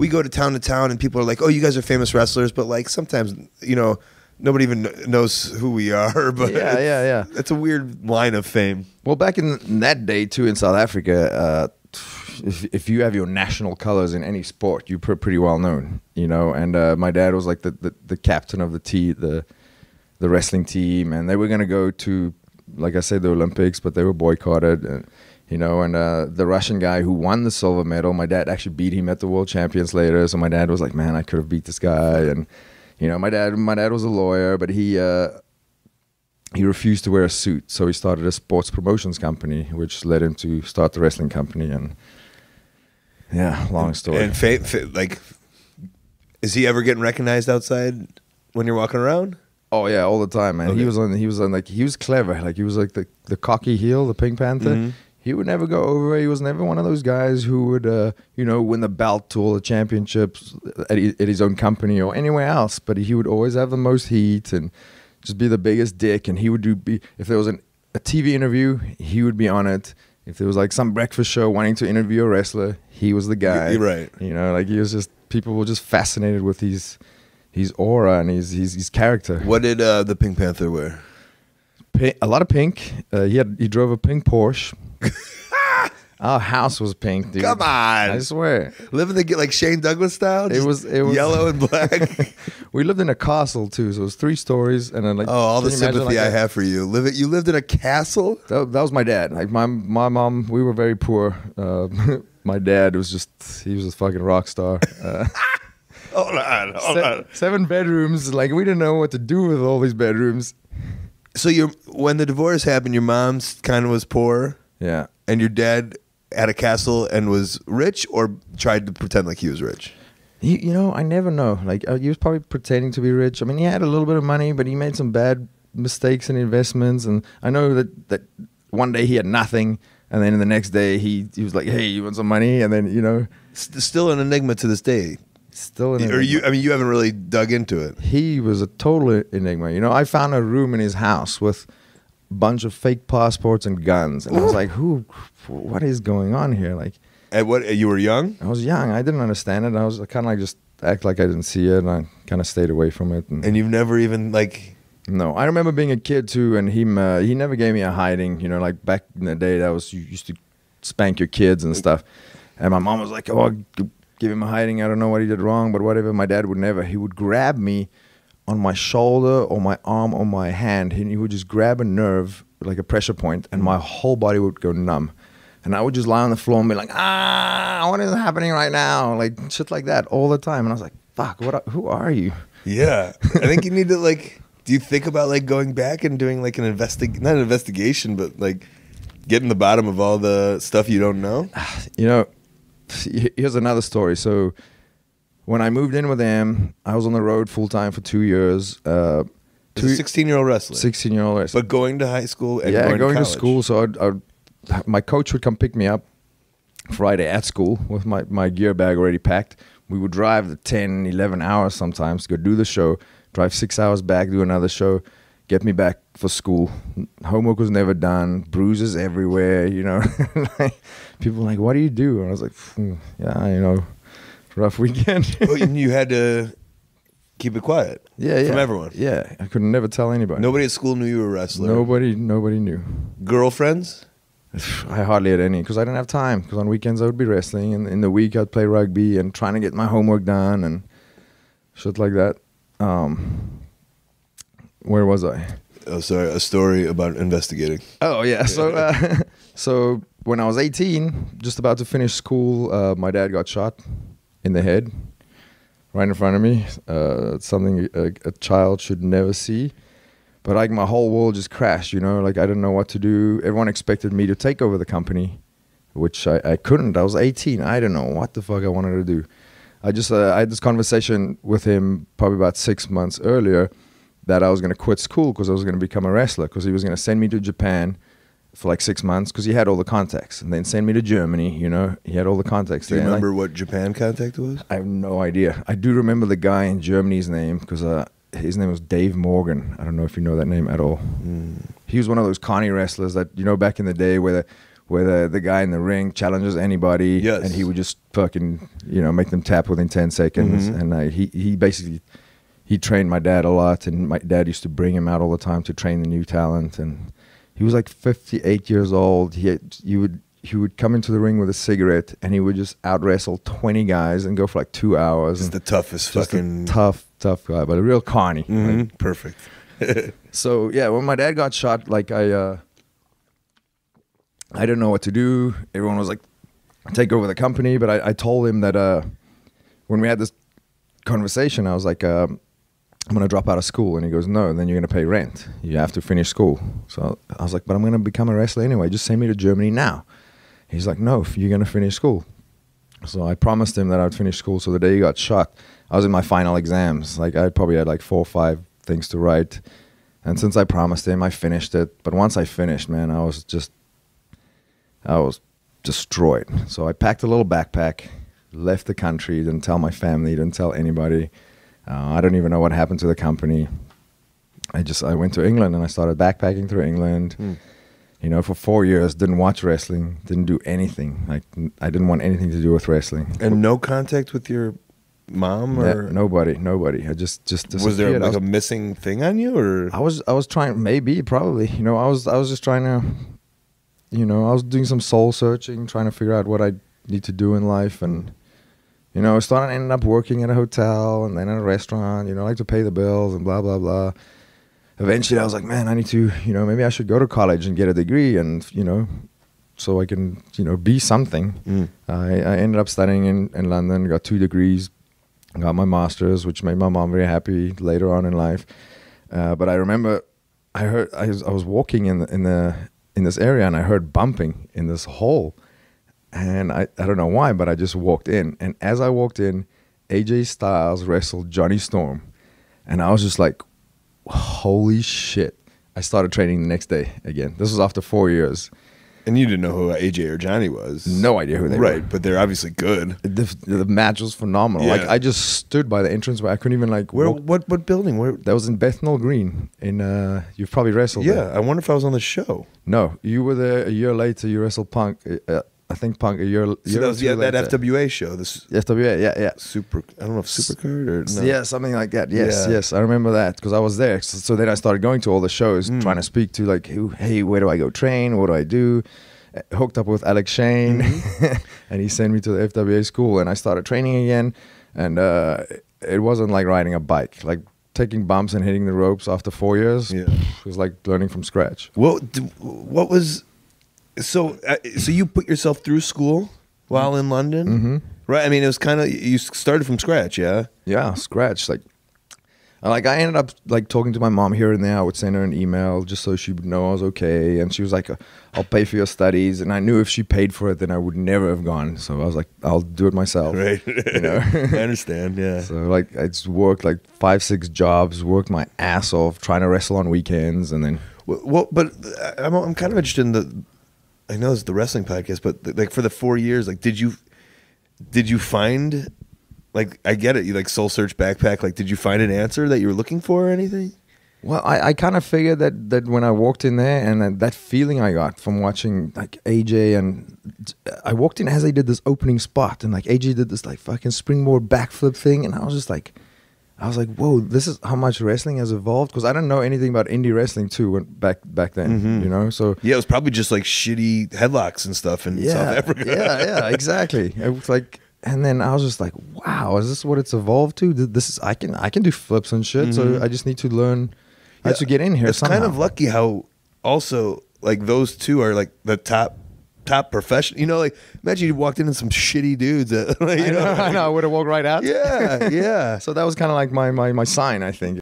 we go to town to town and people are like, "Oh, you guys are famous wrestlers," but like sometimes you know nobody even knows who we are. But Yeah, yeah, yeah. It's a weird line of fame. Well, back in that day too in South Africa, uh, if if you have your national colors in any sport, you're pretty well known, you know. And uh, my dad was like the, the, the captain of the te- the the wrestling team, and they were gonna go to, like I said, the Olympics, but they were boycotted, and you know. And uh, the Russian guy who won the silver medal, my dad actually beat him at the World Champions later. So my dad was like, "Man, I could have beat this guy," and you know, my dad my dad was a lawyer, but he. Uh, he refused to wear a suit, so he started a sports promotions company, which led him to start the wrestling company. And yeah, long story. And fa- fa- like, is he ever getting recognized outside when you're walking around? oh yeah, all the time, man. Okay. He was on. He was on like he was clever. Like he was like the the cocky heel, the Pink Panther. Mhm. He would never go over. He was never one of those guys who would, uh, you know, win the belt to all the championships at, at his own company or anywhere else. But he would always have the most heat and just be the biggest dick. And he would do be if there was an, a TV interview, he would be on it. If there was like some breakfast show wanting to interview a wrestler, he was the guy. You're right. You know, like he was just people were just fascinated with his his aura and his his, his character. What did uh, the Pink Panther wear? Pi- a lot of pink. Uh, he had he drove a pink Porsche. Our house was pink, dude. Come on. I swear. Living the like Shane Douglas style. It was- it was- yellow and black. We lived in a castle too, so it was three stories, and then like oh, all the sympathy like, I have for you. Live it. You lived in a castle. That, that was my dad. Like my my mom, we were very poor. Uh, my dad was just he was a fucking rock star. Uh, Hold on. Hold se- on. seven bedrooms. Like we didn't know what to do with all these bedrooms. So you when the divorce happened, your mom's kind of was poor, Yeah. and your dad had a castle and was rich, or tried to pretend like he was rich. You, you know, I never know. Like uh, he was probably pretending to be rich. I mean, he had a little bit of money, but he made some bad mistakes in investments. And I know that that one day he had nothing, and then the next day he he was like, "Hey, you want some money?" And then you know, S- still an enigma to this day. Still in Or you? I mean, you haven't really dug into it. he was a total enigma. You know, I found a room in his house with a bunch of fake passports and guns, and I was like, "Who? What is going on here?" Like, At what? You were young. I was young, I didn't understand it. I was kind of like just act like I didn't see it, and I kind of stayed away from it. And, And you've never even like no, I remember being a kid too, and him uh, he never gave me a hiding. You know, like back in the day, that was you used to spank your kids and stuff. And my mom was like, "Oh, g- give him a hiding. I don't know what he did wrong, but whatever." My dad would never. He would grab me on my shoulder or my arm or my hand, and he would just grab a nerve like a pressure point, and my whole body would go numb. And I would just lie on the floor and be like, "Ah, what is happening right now?" Like shit like that all the time. And I was like, "Fuck, what? Are, who are you?" Yeah, I think you need to like. Do you think about like going back and doing like an investig not an investigation, but like getting the bottom of all the stuff you don't know? You know, here's another story. So, when I moved in with them, I was on the road full time for two years. Uh, As a sixteen-year-old wrestler, 16 year old. but going to high school and yeah, going, going, to, to, school. So, I'd, I'd, my coach would come pick me up Friday at school with my, my gear bag already packed. We would drive the 10, 11 hours sometimes to go do the show, drive six hours back, do another show, get me back for school. Homework was never done, bruises everywhere, you know. People were like, what do you do? And I was like, "Hmm, yeah, you know, rough weekend. But you had to keep it quiet. yeah, yeah. from everyone. Yeah, I could never tell anybody. Nobody at school knew you were a wrestler. Nobody, nobody knew. Girlfriends? I hardly had any because I didn't have time. Because on weekends I would be wrestling, and in the week I'd play rugby and trying to get my homework done and shit like that. Um, where was I? Oh, sorry. A story about investigating. Oh yeah. So uh, so when I was 18, just about to finish school, uh, my dad got shot in the head, right in front of me. Uh, it's something a, a child should never see. But like my whole world just crashed. You know, like I didn't know what to do. Everyone expected me to take over the company, which I, I couldn't. I was 18. I don't know what the fuck I wanted to do. I just uh, I had this conversation with him probably about six months earlier that I was going to quit school because I was going to become a wrestler because he was going to send me to Japan for like six months because he had all the contacts and then send me to Germany. You know, he had all the contacts. Do you there. And I- remember what Japan contact was? I have no idea. I do remember the guy in Germany's name because uh, his name was Dave Morgan. I don't know if you know that name at all. He was one of those carny wrestlers that you know back in the day where the where the, the guy in the ring challenges anybody Yes. and he would just fucking you know make them tap within ten seconds. Mhm. And uh, he he basically he trained my dad a lot, and my dad used to bring him out all the time to train the new talent. And he was like 58 years old. He had, you would he would come into the ring with a cigarette, and he would just out wrestle 20 guys and go for like two hours. He's the toughest fucking. tough, tough guy, but a real carny. Mhm, Like, Perfect. so yeah, when my dad got shot, like I, uh, I didn't know what to do. Everyone was like, "Take over the company," but I, I told him that uh, when we had this conversation, I was like, um, "I'm gonna drop out of school," and he goes, "No, then you're gonna pay rent. You have to finish school." So I was like, "But I'm gonna become a wrestler anyway. Just send me to Germany now." He's like, "No, you're gonna finish school." So I promised him that I'd finish school. So the day he got shot, I was in my final exams. Like I probably had like four or five things to write. And since I promised him, I finished it. But once I finished, man, I was just, I was destroyed. So I packed a little backpack, left the country, didn't tell my family, didn't tell anybody. Uh, I don't even know what happened to the company. I just, I went to England and I started backpacking through England. Hmm. You know, for four years, didn't watch wrestling, didn't do anything. Like, I didn't want anything to do with wrestling. And no contact with your mom or nobody, nobody. I just, just was there like was- a missing thing on you or I was I was trying maybe probably you know I was I was just trying to you know I was doing some soul searching trying to figure out what I need to do in life and you know I started ended up working at a hotel and then at a restaurant you know I like to pay the bills and blah blah blah eventually I was like man I need to you know maybe I should go to college and get a degree and you know so I can you know be something Mm. I, I ended up studying in, in London, got two degrees, got my master's, which made my mom very happy later on in life. Uh, but I remember I heard I was, I was walking in the, in the in this area and I heard bumping in this hole, and I, I don't know why, but I just walked in, and as I walked in, AJ Styles wrestled Jonny Storm, and I was just like, holy shit! I started training the next day again. This was after four years. and you didn't know who AJ or Jonny was. No idea who they were. right, but they're obviously good. the, the match was phenomenal. Like Yeah. I just stood by the entrance where I couldn't even like. Where walk- what what building? Where That was in Bethnal Green. In uh, you've probably wrestled. Yeah, there. I wonder if I was on the show. No, you were there a year later. You wrestled Punk. Uh, I think Punk a year. So year that was yeah, that later. FWA show. This FWA. Yeah, yeah. super. I don't know if Supercard or no. Yeah, something like that. Yes, Yeah. yes, I remember that because I was there. So, so then I started going to all the shows, Mm. trying to speak to like, hey, where do I go train? What do I do? Uh, Hooked up with Alex Shane, Mm-hmm. and he sent me to the FWA school, and I started training again. And uh, it wasn't like riding a bike, like taking bumps and hitting the ropes after four years. Yeah. It was like learning from scratch. What what was so uh, so you put yourself through school while in London, Mm-hmm. right? I mean, it was kind of you started from scratch, yeah. Yeah, scratch. Like, like I ended up like talking to my mom here and there. I would send her an email just so she would know I was okay, and she was like, uh, "I'll pay for your studies." And I knew if she paid for it, then I would never have gone. So I was like, "I'll do it myself." Right. You know. I understand. Yeah. so like I just worked like five, six jobs, worked my ass off trying to wrestle on weekends, and then Well, well, but uh, I'm I'm kind of interested in the. I know it's the wrestling podcast, but like for the four years, like did you did you find like I get it, you like soul search backpack. Like, did you find an answer that you were looking for or anything? Well, I, I kind of figured that, that when I walked in there and that, that feeling I got from watching like AJ and I walked in as they did this opening spot and like AJ did this like fucking springboard backflip thing and I was just like, I was like, whoa, this is how much wrestling has evolved because I didn't know anything about indie wrestling too when, back back then, Mhm. you know. So Yeah, it was probably just like shitty headlocks and stuff in yeah, South Africa. yeah, yeah, exactly. It was like, and then I was just like, wow, is this what it's evolved to? This is I can I can do flips and shit. So Mhm. I just need to learn how Yeah, to get in here. It's kind of lucky how also like those two are like the top top professional. You know, like imagine you walked in and some shitty dudes. That, like, you I know, I like- know. I would have walked right out. Yeah, yeah. So that was kind of like my, my my sign, I think.